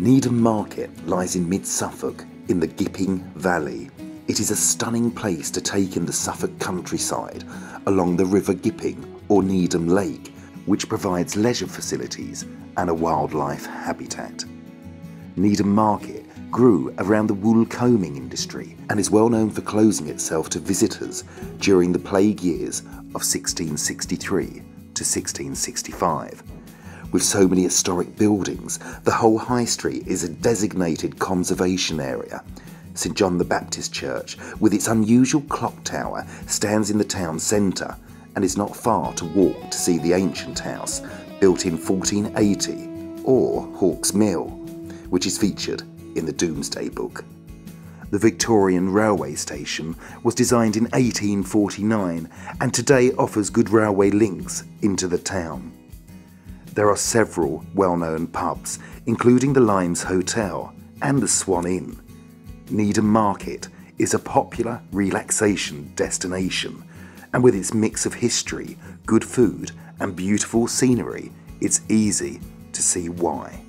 Needham Market lies in mid Suffolk in the Gipping Valley. It is a stunning place to take in the Suffolk countryside along the River Gipping or Needham Lake, which provides leisure facilities and a wildlife habitat. Needham Market grew around the wool combing industry and is well known for closing itself to visitors during the plague years of 1663 to 1665. With so many historic buildings, the whole High Street is a designated conservation area. St John the Baptist Church, with its unusual clock tower, stands in the town centre and is not far to walk to see the ancient house, built in 1480, or Hawkes Mill, which is featured in the Domesday Book. The Victorian railway station was designed in 1849 and today offers good railway links into the town. There are several well known pubs, including the Limes Hotel and the Swan Inn. Needham Market is a popular relaxation destination, and with its mix of history, good food, and beautiful scenery, it's easy to see why.